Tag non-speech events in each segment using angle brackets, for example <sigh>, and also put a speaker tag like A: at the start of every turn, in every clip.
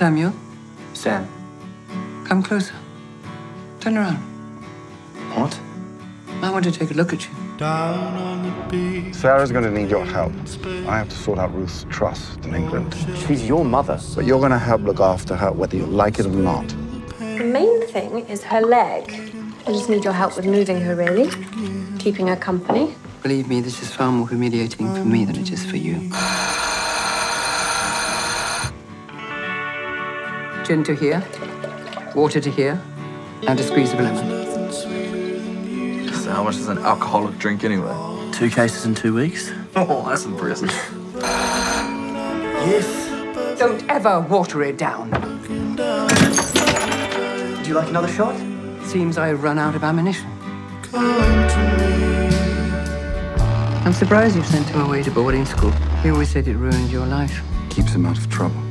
A: Samuel,
B: Sam.
A: come closer. Turn around.
B: What?
A: I want to take a look at you. Down on the beach.
C: Sarah's going to need your help. I have to sort out Ruth's trust in England.
B: She's your mother.
C: But you're going to help look after her whether you like it or not.
D: The main thing is her leg. I just need your help with moving her, really. Keeping her company.
A: Believe me, this is far more humiliating for me than it is for you. Gin to here, water to here, and a squeeze of lemon.
E: So how much is an alcoholic drink anyway?
B: Two cases in two weeks?
E: Oh, that's impressive. <laughs>
B: Yes.
A: Don't ever water it down.
B: Do you like another shot?
A: Seems I've run out of ammunition. I'm surprised you sent him away to boarding school. He always said it ruined your life.
C: Keeps him out of trouble.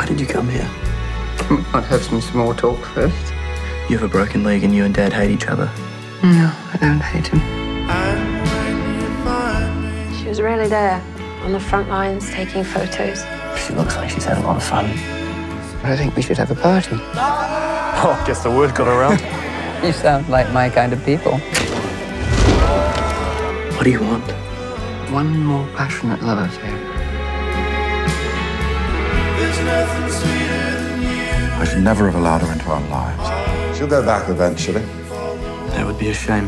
B: Why did you come here? <laughs>
A: I'd have some small talk first.
B: You have a broken leg and you and Dad hate each other.
A: No, I don't hate him.
D: She was really there, on the front lines, taking photos.
B: She looks like she's had a lot of fun.
A: I think we should have a party. <laughs>
B: Oh, guess the word got around. <laughs>
A: You sound like my kind of people.
B: what do you want?
A: One more passionate love affair.
C: I should never have allowed her into our lives. She'll go back eventually.
B: That would be a shame.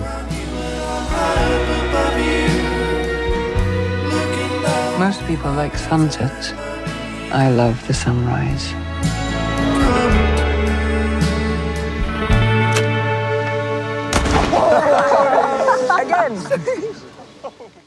A: Most people like sunsets. I love the sunrise. <laughs> Again! <laughs>